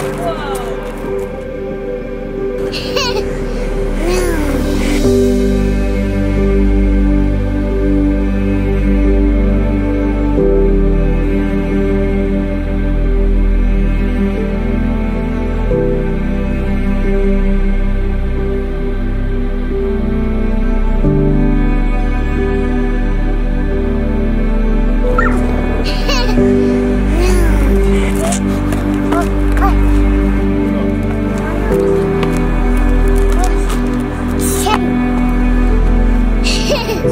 Whoa.